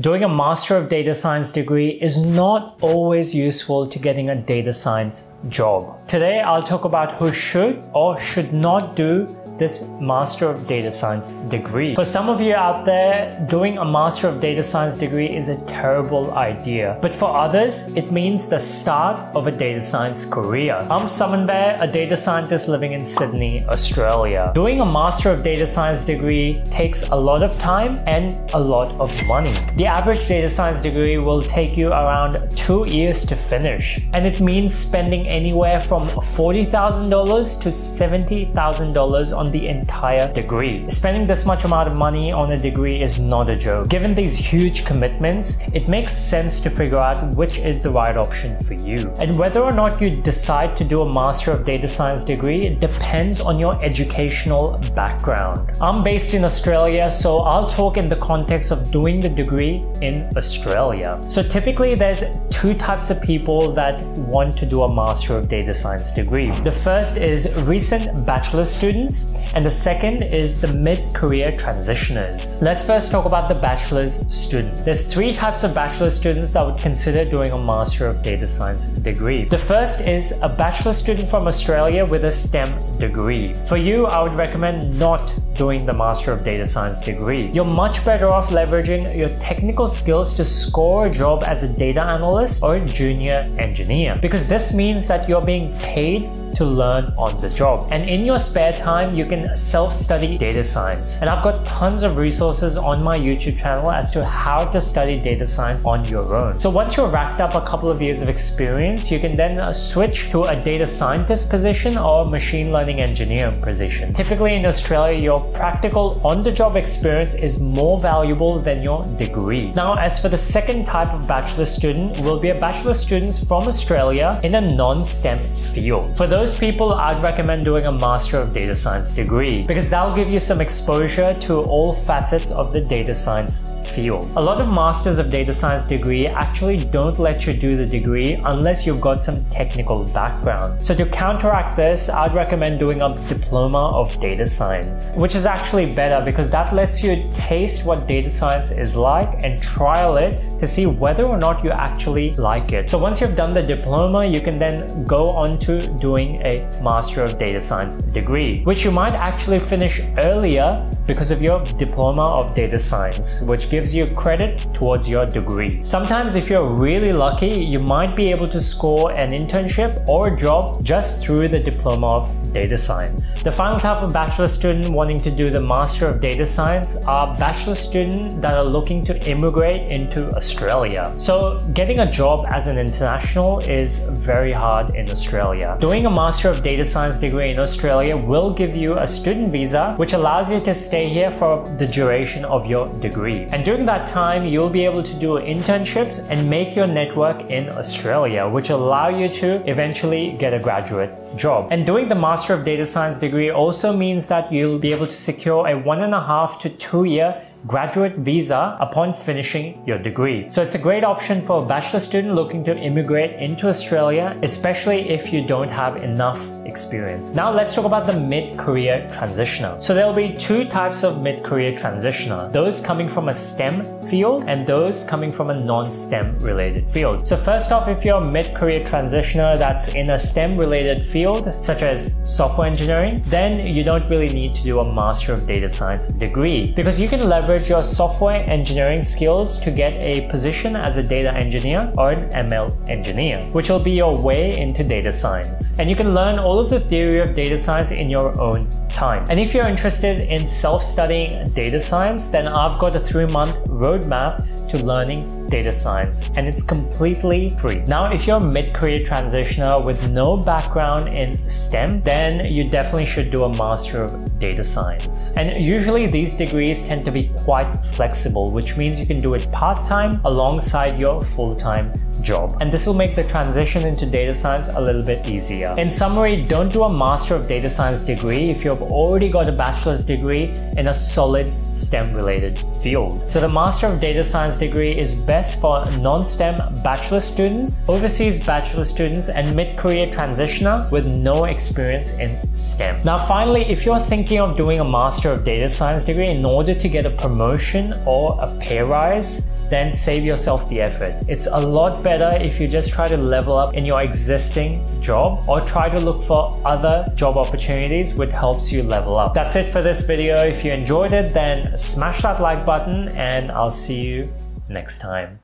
Doing a Master of Data Science degree is not always useful to getting a data science job. Today, I'll talk about who should or should not do this Master of Data Science degree. For some of you out there, doing a Master of Data Science degree is a terrible idea. But for others, it means the start of a data science career. I'm Samanvay, a data scientist living in Sydney, Australia. Doing a Master of Data Science degree takes a lot of time and a lot of money. The average data science degree will take you around two years to finish. And it means spending anywhere from $40,000 to $70,000 on the entire degree. Spending this much amount of money on a degree is not a joke. Given these huge commitments, it makes sense to figure out which is the right option for you. And whether or not you decide to do a Master of Data Science degree it depends on your educational background. I'm based in Australia, so I'll talk in the context of doing the degree in Australia. So typically there's two types of people that want to do a Master of Data Science degree. The first is recent bachelor students and the second is the mid-career transitioners. Let's first talk about the bachelor's student. There's three types of bachelor's students that would consider doing a Master of Data Science degree. The first is a bachelor student from Australia with a STEM degree. For you, I would recommend not doing the Master of Data Science degree. You're much better off leveraging your technical skills to score a job as a data analyst or a junior engineer because this means that you're being paid to learn on the job. And in your spare time, you can self-study data science. And I've got tons of resources on my YouTube channel as to how to study data science on your own. So once you're racked up a couple of years of experience, you can then uh, switch to a data scientist position or machine learning engineer position. Typically in Australia, your practical on-the-job experience is more valuable than your degree. Now, as for the second type of bachelor student, will be a bachelor students from Australia in a non-STEM field. For those people, I'd recommend doing a Master of Data Science degree because that'll give you some exposure to all facets of the data science field. A lot of Masters of Data Science degree actually don't let you do the degree unless you've got some technical background. So to counteract this, I'd recommend doing a Diploma of Data Science, which is actually better because that lets you taste what data science is like and trial it to see whether or not you actually like it. So once you've done the diploma, you can then go on to doing a Master of Data Science degree, which you might actually finish earlier because of your Diploma of Data Science, which gives you credit towards your degree. Sometimes if you're really lucky, you might be able to score an internship or a job just through the Diploma of Data Science. The final type of bachelor student wanting to do the Master of Data Science are bachelor students that are looking to immigrate into Australia. So getting a job as an international is very hard in Australia. Doing a Master of Data Science degree in Australia will give you a student visa which allows you to stay here for the duration of your degree. And during that time, you'll be able to do internships and make your network in Australia, which allow you to eventually get a graduate job. And doing the Master of Data Science degree also means that you'll be able to secure a one and a half to two year graduate visa upon finishing your degree. So it's a great option for a bachelor student looking to immigrate into Australia, especially if you don't have enough experience. Now let's talk about the mid-career transitioner. So there will be two types of mid-career transitioner, those coming from a STEM field and those coming from a non-STEM related field. So first off, if you're a mid-career transitioner that's in a STEM related field, such as software engineering, then you don't really need to do a Master of Data Science degree because you can leverage leverage your software engineering skills to get a position as a data engineer or an ML engineer, which will be your way into data science. And you can learn all of the theory of data science in your own time. And if you're interested in self-studying data science, then I've got a three-month roadmap to learning data science and it's completely free. Now, if you're a mid-career transitioner with no background in STEM, then you definitely should do a Master of Data Science. And usually these degrees tend to be quite flexible, which means you can do it part-time alongside your full-time job. And this will make the transition into data science a little bit easier. In summary, don't do a Master of Data Science degree if you've already got a bachelor's degree in a solid STEM related field. So the Master of Data Science degree is best for non-STEM bachelor students, overseas bachelor students, and mid-career transitioner with no experience in STEM. Now finally, if you're thinking of doing a Master of Data Science degree in order to get a promotion or a pay rise, then save yourself the effort. It's a lot better if you just try to level up in your existing job or try to look for other job opportunities which helps you level up. That's it for this video. If you enjoyed it, then smash that like button and I'll see you next time.